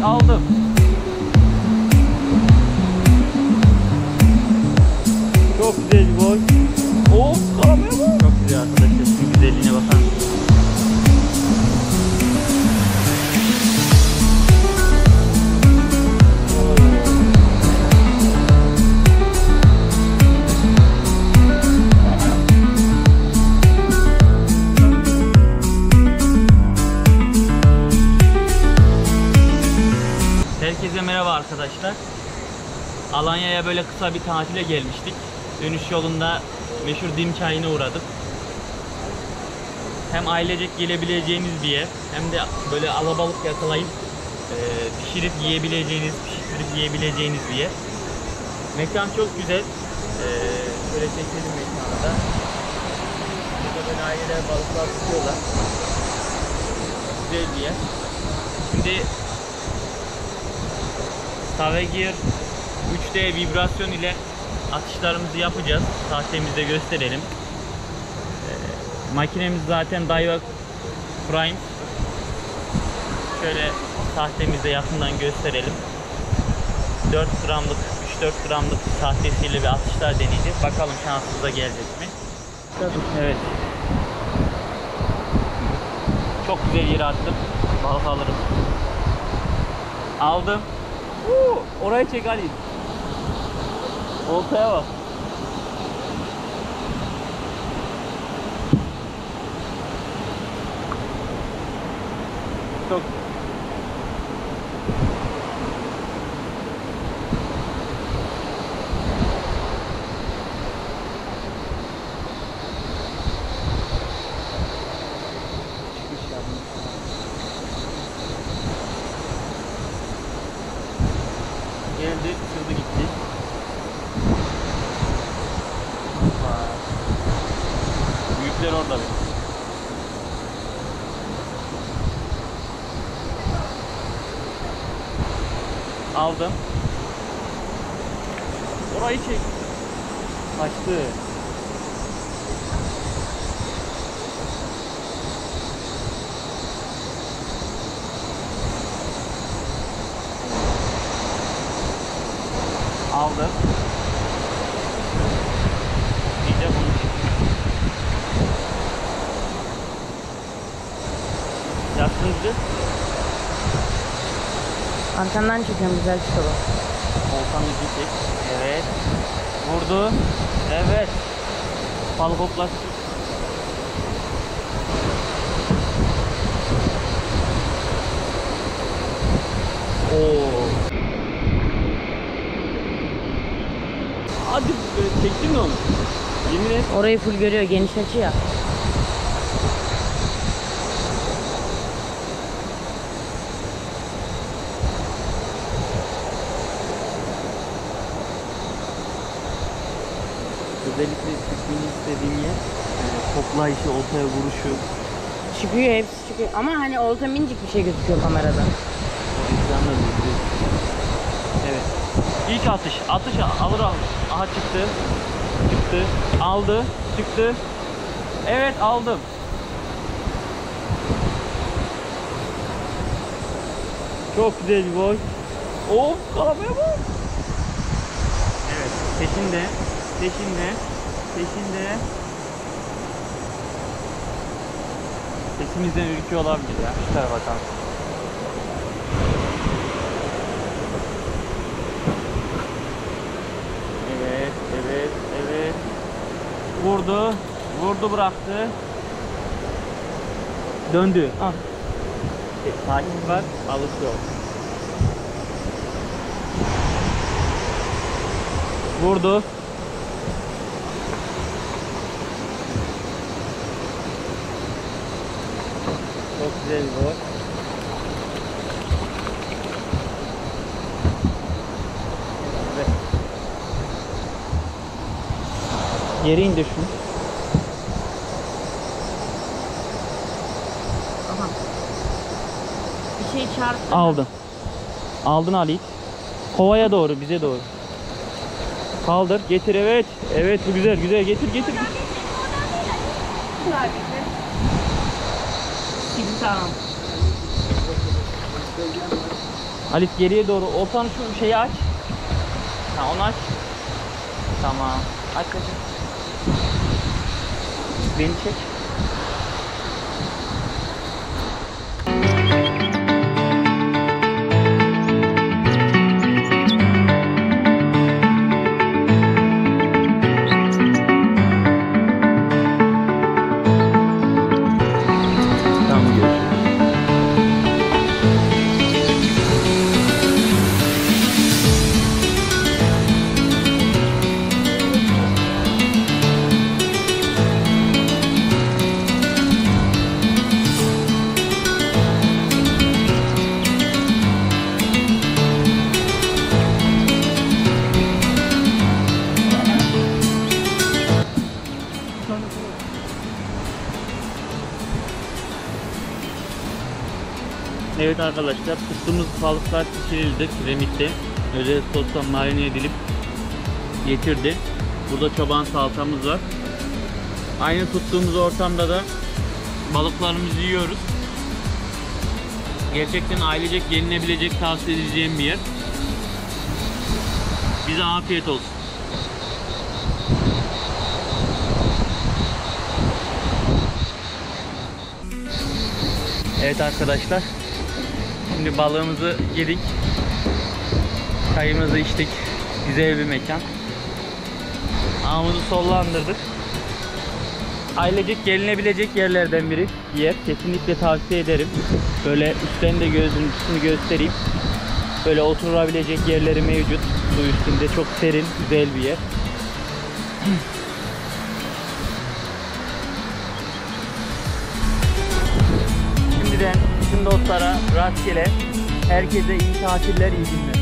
Evet aldım. Çok güzel Alanya'ya böyle kısa bir tatile gelmiştik. Dönüş yolunda meşhur dim çayına uğradık. Hem ailecek gelebileceğiniz bir yer hem de böyle alabalık yakalayıp e, pişirip yiyebileceğiniz, pişirip yiyebileceğiniz bir yer. Mekan çok güzel. E, şöyle çekelim mekanı da. Burada böyle aileler balıklar tutuyorlar. Güzel bir yer. Şimdi Savegear 3D vibrasyon ile atışlarımızı yapacağız. Sahtemizde gösterelim. Ee, makinemiz zaten Daiwa Prime. Şöyle sahtemizde yakından gösterelim. 4 gramlık, 3-4 gramlık sahtesiyle bir atışlar deneyeceğiz. Bakalım şansımıza gelecek mi? Evet. Çok güzel yere attım. Balık alırım. Aldım. Uuu, orayı çek Ali. Oltaya bak. Çok Aldım. Orayı çek. Kaçtı. Arkandan çekiyorum güzel çıkıyor. Volkan ipi çek. Evet. Vurdu. Evet. Balık hoplasın. Oo. Hadi be, çektin mi onu? Yemin et. Orayı full görüyor geniş açı ya. Özellikle çıkmayı istediğim yer e, toplayışı, oltaya vuruşu. Çıkıyor hepsi çıkıyor. Ama hani olta minicik bir şey gözüküyor kamerada. O yüzden de güzel. Evet. İlk atış. Atış alır alır. Aha çıktı. Çıktı. Aldı. Çıktı. Evet aldım. Çok güzel bir boy. Of kalamaya bak. Evet. Peşinde. Peşinde. Peşinde. Sesimizden ürküyor olabilir ya. Şu tarafa bakalım. Evet, evet, evet. Vurdu. Vurdu bıraktı. Döndü. Ah. E, takip var. Balık yok. Vurdu. Çok güzel bir. Yere indir şunu. Aha. Bir şey çarptı. Aldın. Aldın Ali. Kovaya doğru, bize doğru. Kaldır, getir evet. Evet bu güzel, güzel. Getir, getir. Şimdi tamam. Halit geriye doğru. Oltan şu şeyi aç. Ha onu aç. Tamam. Aç aç. aç. Beni çek. Evet arkadaşlar tuttuğumuz balıklar pişirildi kiremitte. Özel sosla marine edilip getirdi. Burada çoban salatamız var. Aynı tuttuğumuz ortamda da balıklarımızı yiyoruz. Gerçekten ailecek yenilebilecek tavsiye edeceğim bir yer. Bize afiyet olsun. Evet arkadaşlar. Şimdi balığımızı yedik. Çayımızı içtik. Güzel bir mekan. Ağımızı sollandırdık. Ailecek gelinebilecek yerlerden biri. Bir yer. Kesinlikle tavsiye ederim. Böyle üstten de gözün üstünü göstereyim. Böyle oturabilecek yerleri mevcut. Su üstünde çok serin, güzel bir yer. Dostlara rastgele herkese iyi tatiller, iyi günler.